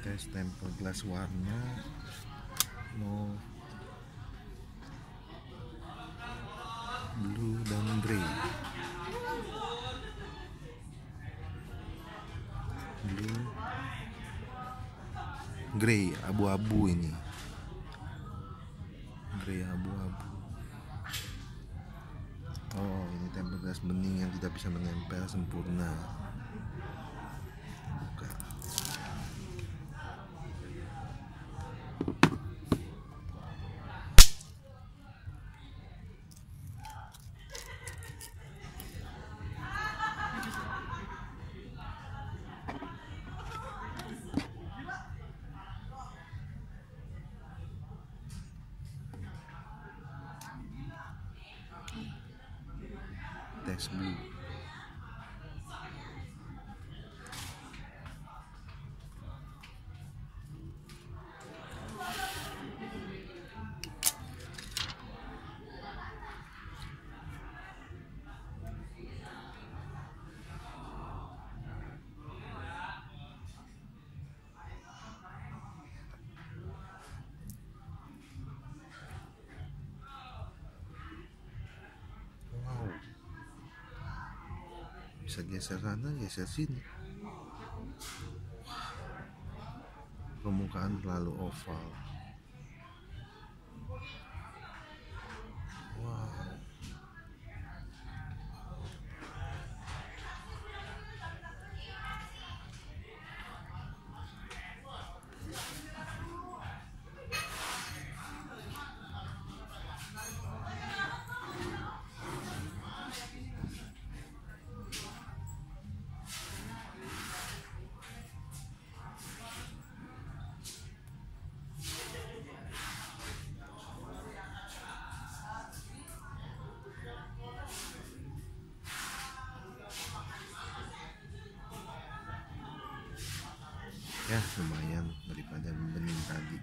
tes tempel gelas warna no blue dan grey. Blue grey abu-abu ini. Grey abu-abu. Oh ini tempel gelas bening yang tidak bisa menempel sempurna tes blue bisa geser sana geser sini. Permukaan terlalu oval ya lumayan daripada bening tadi